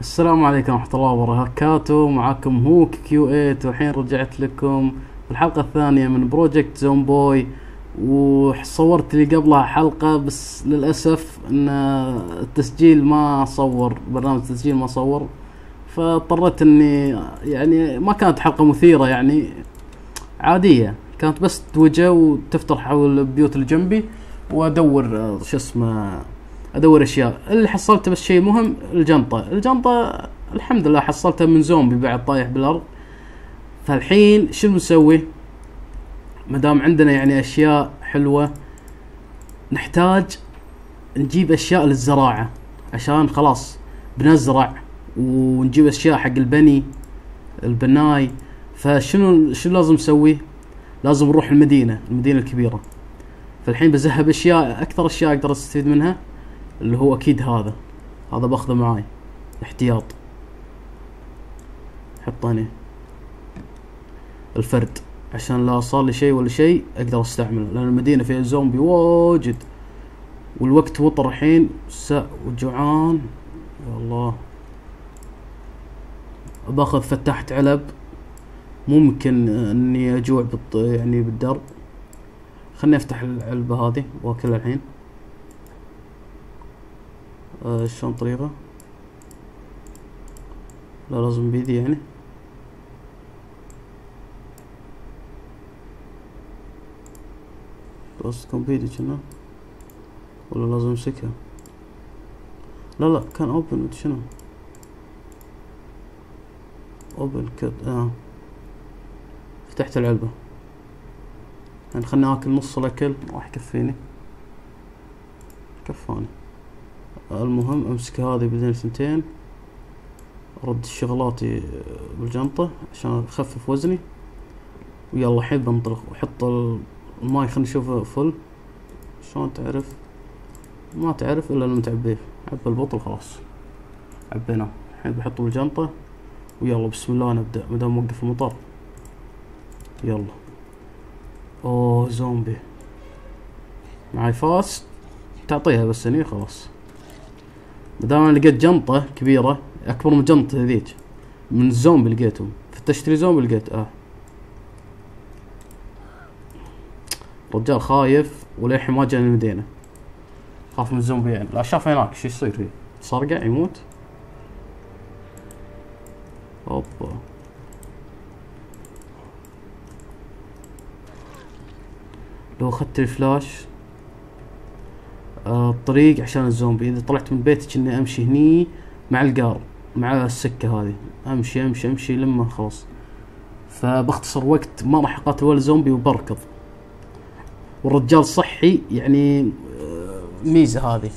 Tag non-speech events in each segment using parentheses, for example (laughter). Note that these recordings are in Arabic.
السلام عليكم ورحمة الله وبركاته. معكم Hawk Q8 والحين رجعت لكم الحلقة الثانية من Project Zomboid وصورت لي قبلها حلقة بس للأسف إن التسجيل ما صور برنامج التسجيل ما صور. فاضطريت إني يعني ما كانت حلقة مثيرة يعني عادية. كانت بس توجه وتفتر حول البيوت اللي جنبي وأدور شو اسمه ادور اشياء. اللي حصلته بس شيء مهم الجنطة. الجنطة الحمد لله حصلتها من زومبي بعد طايح بالأرض. فالحين شو نسوي ما دام عندنا يعني أشياء حلوة نحتاج نجيب أشياء للزراعة. عشان خلاص بنزرع ونجيب أشياء حق البني البناي. فشنو شنو لازم نسوي؟ لازم نروح المدينة المدينة الكبيرة. فالحين بذهب أشياء أكثر أشياء أقدر أستفيد منها. اللي هو أكيد هذا. هذا بأخذه معاي. احتياط. حطاني الفرد. عشان لا صار لي شيء ولا شيء أقدر أستعمله. لأن المدينة فيها زومبي واجد. والوقت وطر الحين. ساعة وجوعان يا الله. باخذ فتحة علب. ممكن إني أجوع بالط... يعني بالدرب. خلني أفتح العلبة هذه. وأكلها الحين. آه شلون طريقة؟ لا لازم بيدي يعني. تكون بيدي كنا ولا لازم امسكها؟ لا لا كان اوبن شنو. open can آه. فتحت العلبة. يعني خلني آكل نص الأكل. راح يكفيني. كفاني. المهم امسك هذه بين ثنتين. ارد شغلاتي بالجنطة عشان اخفف وزني. ويلا الحين بنطلق وحط الماي خلينا نشوفه full. شلون تعرف؟ ما تعرف إلا لما تعبيه. عبى البطل خلاص. عبيناه. الحين بحطه بالجنطة. ويلا بسم الله نبدأ. مدام موقف المطر يلا. أوه زومبي. معي فاس تعطيها بس هني خلاص. أنا لقيت جنطة كبيرة أكبر من جنطة هذيك. من الزومبي لقيتهم. فتشت لي زومبي لقيت آه. رجال خايف وللحين ما جاني المدينة. خاف من الزومبي يعني. لا شاف هناك شو يصير فيه؟ صرقع يموت؟ أوبا. لو أخذت الفلاش آه الطريق عشان الزومبي. إذا طلعت من بيتك اني أمشي هني مع القار مع السكة هذه. أمشي أمشي أمشي لما خلاص. فبختصر وقت ما راح اقاتل ولا زومبي وبركض. والرجال صحي يعني آه، ميزة هذه.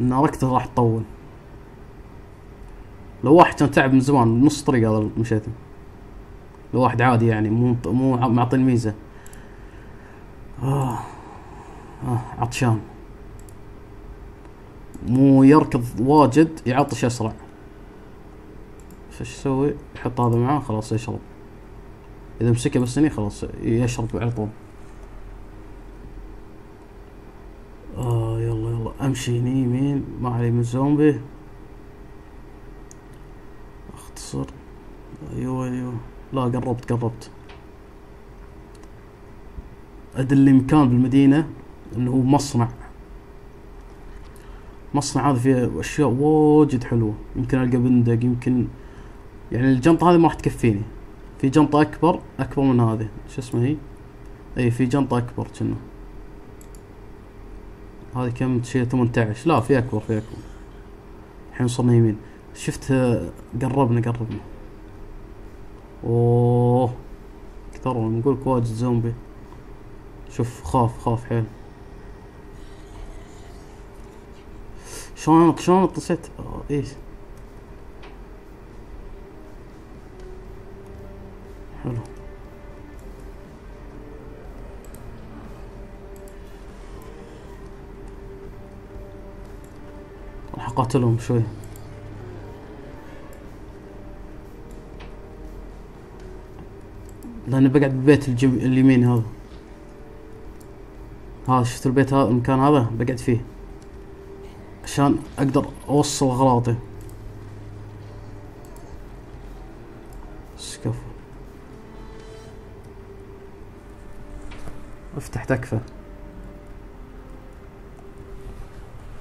إن ركضه راح تطول لو واحد كان تعب من زمان نص طريق هذا مشيته. لو واحد عادي يعني مو مو معطي الميزة. آه. آه عطشان. مو يركض واجد يعطش أسرع. فش يسوي؟ يحط هذا معاه خلاص يشرب. إذا مسكه بس هني خلاص يشرب على طول. آه يلا يلا. أمشي هني يمين. ما علي من زومبي أختصر. أيوه أيوه. لا قربت قربت. ادل مكان بالمدينة. اللي هو مصنع. مصنع هذا فيه أشياء واجد حلوة. يمكن ألقى بندق يمكن يعني الجنطة هذه ما راح تكفيني. في جنطة أكبر أكبر من هذه. شو اسمها هي؟ إي في جنطة أكبر كنا. هذه كم؟ تشيل 18 لا في أكبر في أكبر. الحين صرنا يمين. شفت قربنا قربنا. أوه. كثروا نقول واجد زومبي. شوف خاف خاف حيل. شلون شلون اتصلت إيش؟ حلو. راح أقاتلهم شوي. لاني بقعد بالبيت الجم... اليمين هذا. هذا شفت البيت هذا المكان هذا؟ بقعد فيه. عشان أقدر أوصل اغراضي سكف أفتح تكفى.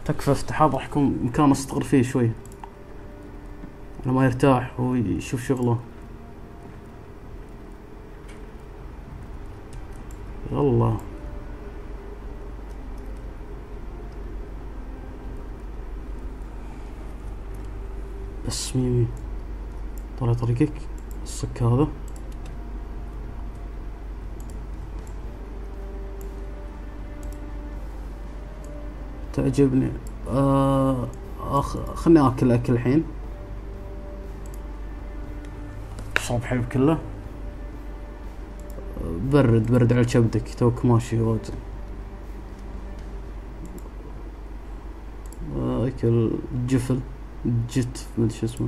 تكفى أفتحها راح يكون مكان استقر فيه شوي. لما ما يرتاح ويشوف شغله. الله بس ميمي طلع طريقك الصك هذا تعجبني. آه أخ... خلني آكل أكل الحين. اشرب حليب كله. برد برد على كبدك توك ماشي واجد آه، أكل جفل. جت ما ادري شو اسمه.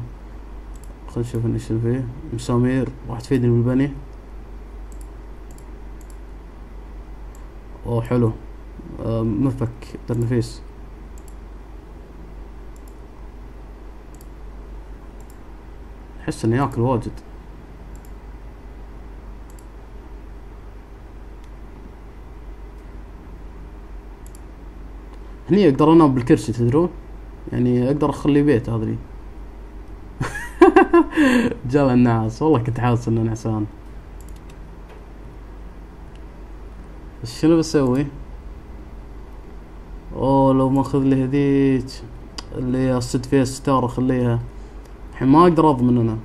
خل نشوف إيش فيه. مسامير راح تفيدني بالبني أوه حلو. آه مفك ترنفيس أحس إنه ياكل واجد. هني أقدر أنام بالكرسي تدرون؟ يعني أقدر أخلي بيت لي (laughs) جال النعاس والله كنت حاسس انه نعسان شنو بسوي؟ أوه لو ماخذ لي هذيك اللي هي الصد فيها ستار أخليها. الحين ما أقدر أضمن أنا.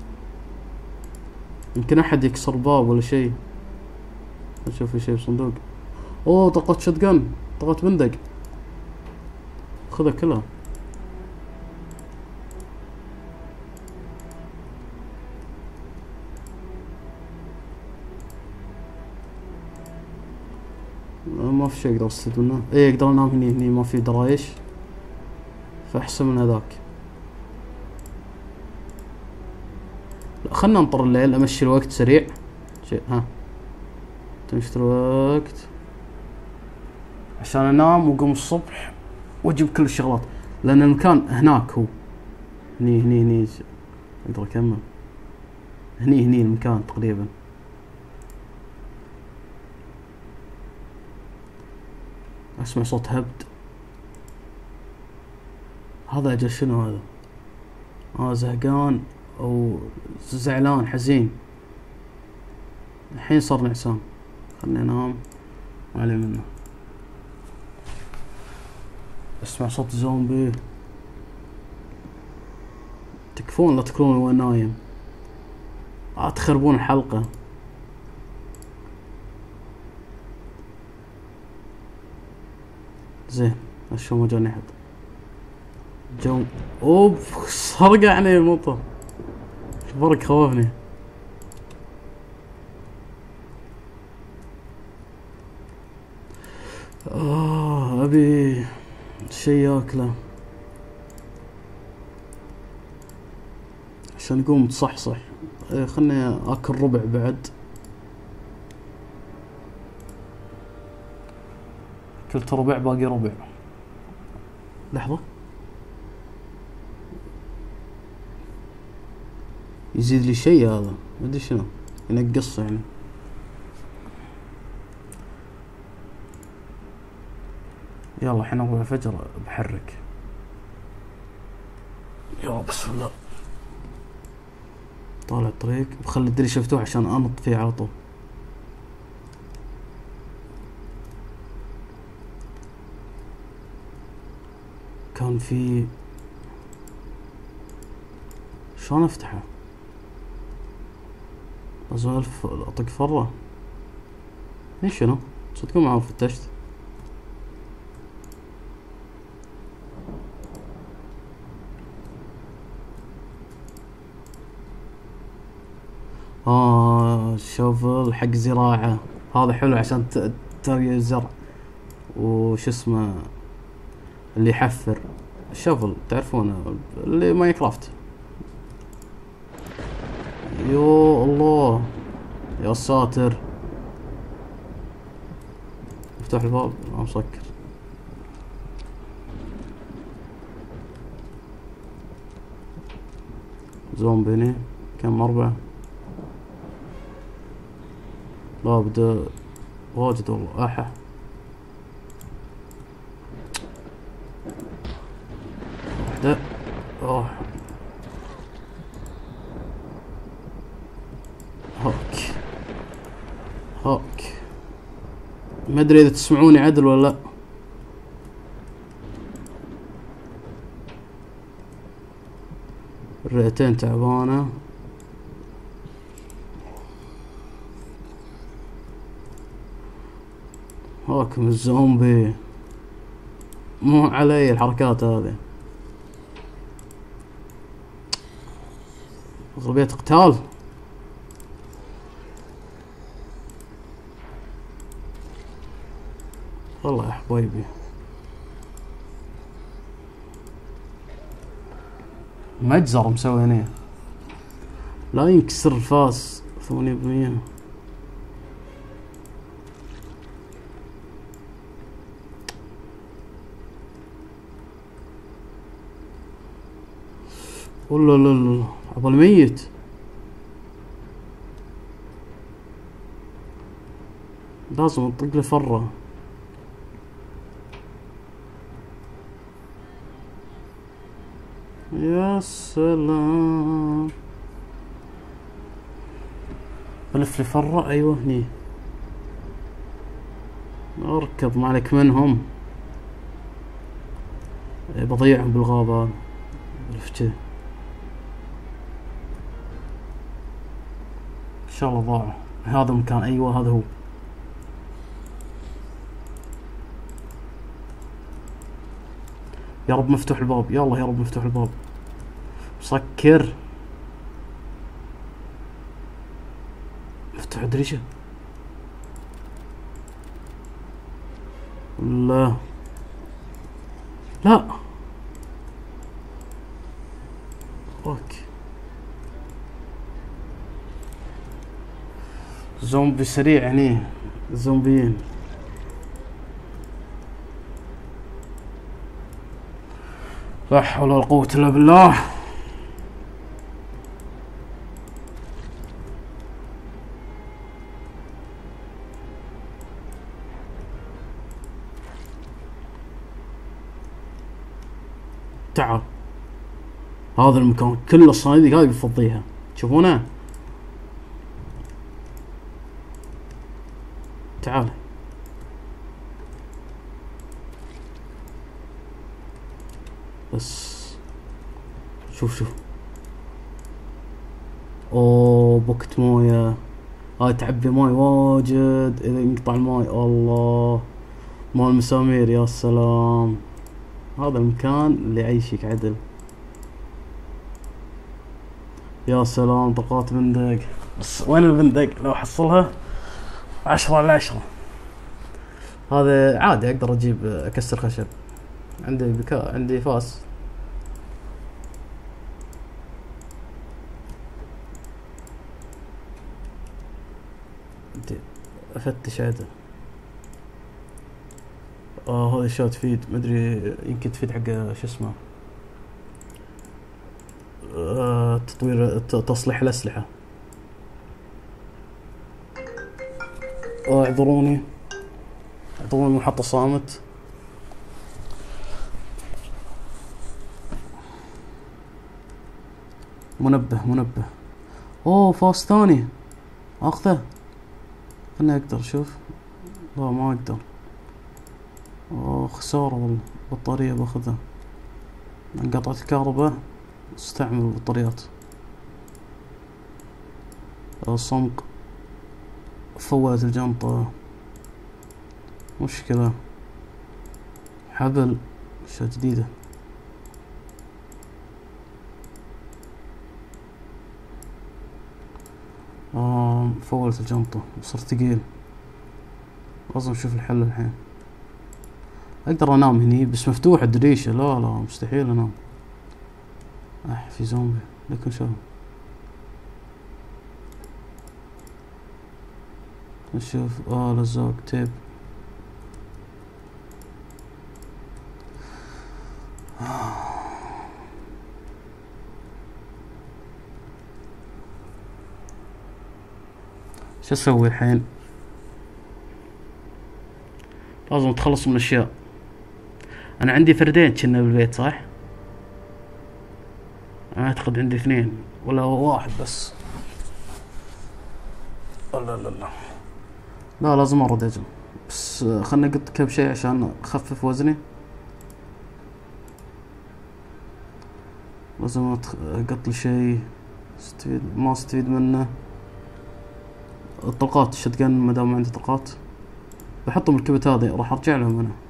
يمكن أحد يكسر باب ولا شيء. أشوف في شيء بصندوق. أوه طاقة شotgun طاقة بندق. خذها كلها. ما في شيء أقدر استفيد منه اي أقدر انام هني هني ما في درايش. فاحسن من هذاك. لا خلنا نطر الليل أمشي الوقت سريع. شيء ها. تمشي الوقت. عشان أنام واقوم الصبح وأجيب كل الشغلات. لأن المكان هناك هو. هني هني هني. أقدر اكمل هني هني المكان تقريبا. اسمع صوت هبد. هذا أجل شنو هذا؟ آه زهقان أو زعلان حزين. الحين صار نعسان خلني أنام. علي منه. اسمع صوت زومبي. تكفون لا تكونون وين نايم. تخربون الحلقة. زين شو ما جاني احد جو اوف صرقعني المطر البرق خوفني؟ آه أبي شي ياكله. عشان اقوم تصحصح. إيه، خلني آكل ربع بعد. كلت ربع باقي ربع. لحظة. يزيد لي شيء هذا ما أدري شنو. ينقص يعني. يلا الحين اول الفجر بحرك. يا بسم الله. طالع الطريق. بخلي الدريشة مفتوح عشان أنط فيه على طول. كان في شلون أفتحه؟ لازم اطق فرة. إيش شنو؟ صدقوا ما فتشت آه شوفل حق زراعة. هذا حلو عشان ت- تري الزرع. وش اسمه؟ اللي يحفر. shovel تعرفونه اللي Minecraft. يو الله يا ساتر. افتح الباب ما مسكر. زومبي هني كم أربعة لابد واجد والله احا واحدة اوه هوك هوك ما أدري إذا تسمعوني عدل ولا لا. الرئتين تعبانة. هاكم الزومبي. مو علي الحركات هذه. أغلبية قتال. والله يا حبايبي. مجزر مسوي هنا لا ينكسر الفاس. ثمانية بالمية. ولا لا لا أبو الميت. لازم نطق له فرة. يا سلام. بلف لي فرة أيوه هني. اركض ما عليك منهم. إيه، بضيعهم بالغابة. عرفت؟ إن شاء الله ضاعوا. هذا المكان أيوه هذا هو. يا رب مفتوح الباب. يلا يا رب مفتوح الباب. مسكر. مفتوح الدريشة لا. لا. أوكي. زومبي سريع هني. زومبيين. لا حول ولا قوة إلا بالله. تعال هذا المكان كل الصناديق هذه بفضيها. تشوفونه؟ تعال. بس. شوف شوف. أوه bucket موية. هاي تعبي ماي واجد. إذا ينقطع الماي الله. مال المسامير يا سلام. هذا المكان اللي يعيشك عدل. يا سلام طاقات بندق. بس وين البندق؟ لو حصلها عشرة على عشرة. هذا عادي أقدر أجيب اكسر خشب. عندي بكاء عندي فاس. أفتش عدل. آه هذا تفيد مدري يمكن تفيد حق شو اسمه؟ آه تطوير تصليح الأسلحة. اعذروني. اعذروني محطة صامت. منبه منبه. أوه فاس ثاني. أخذه. خلني أقدر شوف. لا ما أقدر. خسارة والله بطارية باخذها. انقطعت الكهرباء استعمل البطاريات. الصمغ فولت الجنطة. مشكلة. حبل أشياء جديدة. آه فولت الجنطة. صرت ثقيل. لازم أشوف الحل الحين. أقدر انام هني بس مفتوح الدريشة لا لا مستحيل أنام. اح في زومبي لكن شو نشوف. آه لزاق تيب. شو أسوي الحين؟ لازم تخلص من أشياء. أنا عندي فردين كنا بالبيت صح؟ أنا أعتقد عندي اثنين ولا واحد بس. لا لا لا. لا لازم أرد أجل بس آه، خلنا نقط كم شيء عشان أخفف وزني. لازم اقط شيء. استفيد ما استفيد منه. الطلقات الشتقن ما دام عندي طلقات. بحطهم الكبت هذه راح أرجع لهم أنا.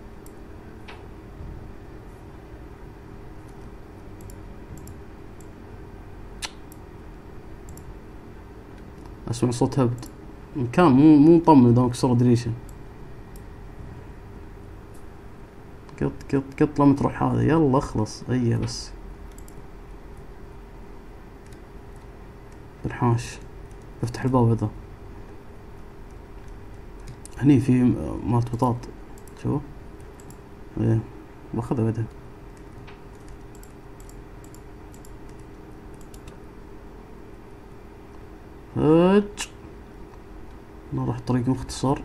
اسمع صوت هبد مكان مو مو مطمن دام كسر دريشة. قط قط قط لما تروح هذا يلا اخلص. اي بس. الحاش افتح الباب هذا. هني في مالت بطاط. شوف إيه. باخذها بعدين. هج نروح طريق مختصر.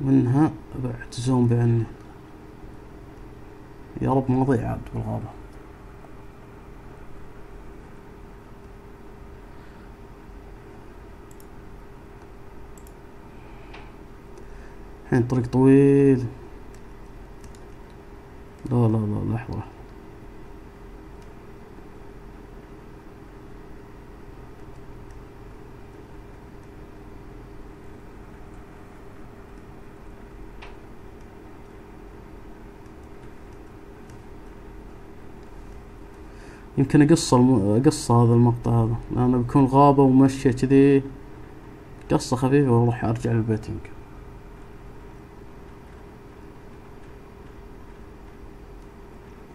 منها بعد زومبي عني. يا رب ما أضيع عاد بالغابة. الحين طريق طويل. لا لا لا لحظة. يمكن أقص. أقص هذا المقطع هذا لأنه بيكون غابة ومشي كذي قصة خفيفة وأروح أرجع للبيت يمكن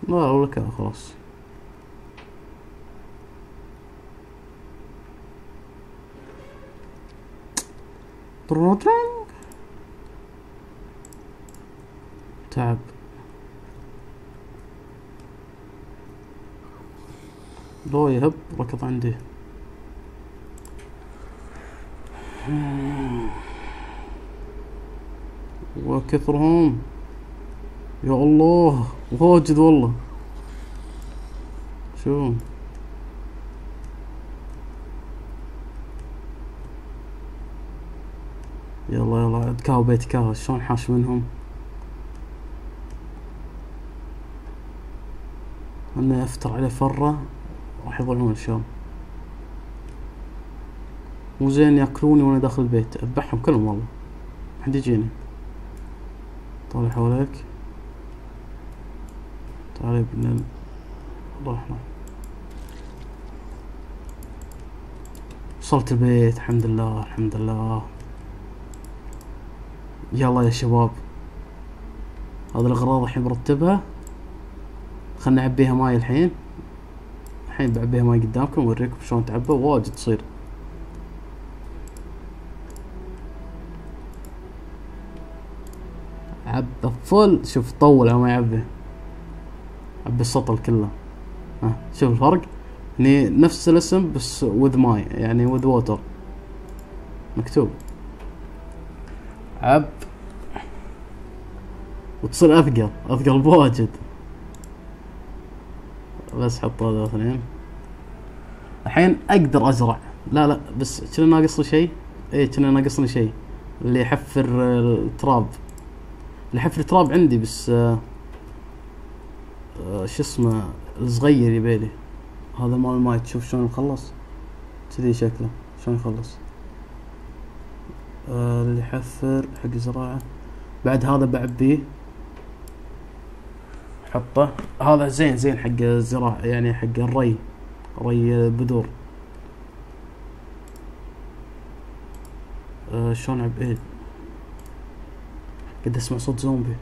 لا ولا كذا خلاص. تعب لو يهب ركض عندي وكثرهم. يا الله واجد والله. شو؟ يلا يلا عاد كاو بيت كاو شلون حاش منهم؟ أنه افتر عليه فرة. راح شاء الله مو زين يأكلوني وأنا داخل البيت أذبحهم كلهم والله. حد يجيني. طالع حولك. تعال ابن ال- وصلت البيت الحمد لله الحمد لله. يلا يا شباب. هذه الأغراض الحين برتبها خلنا نعبيها ماي الحين. الحين بعبيها ماي قدامكم اوريكم شلون تعبى واجد تصير. عبى full شوف طول ما يعبي عبي السطل كله. ها شوف الفرق. يعني نفس الاسم بس with ماي يعني with water مكتوب. عب. وتصير أثقل. أثقل بواجد. بس حط هذا اثنين. الحين أقدر أزرع. لا لا بس كنا ناقصني شيء؟ إيه كنا ناقصني شيء؟ اللي يحفر التراب. اللي يحفر التراب عندي بس آه آه، شو اسمه الصغير يبيلي هذا مال الماي تشوف شلون مخلص كذي شكله. شلون يخلص؟ آه اللي يحفر حق زراعة. بعد هذا بعبيه. حطه. هذا زين زين حق الزراعة يعني حق الري ري بذور. آه شلون عب إيه. قد أسمع صوت زومبي.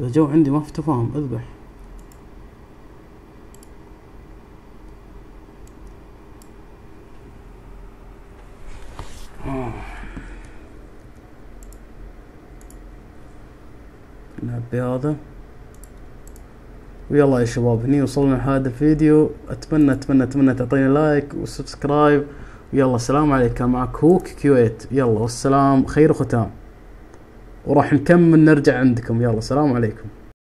اذا جو عندي ما في تفاهم أذبح نعبي هذا ويلا يا شباب هني وصلنا لهذا الفيديو. اتمنى اتمنى أتمنى تعطيني like و subscribe. يلا السلام عليكم. معك هوك 8 يلا والسلام. خير ختام وراح نكمل نرجع عندكم. يلا السلام عليكم.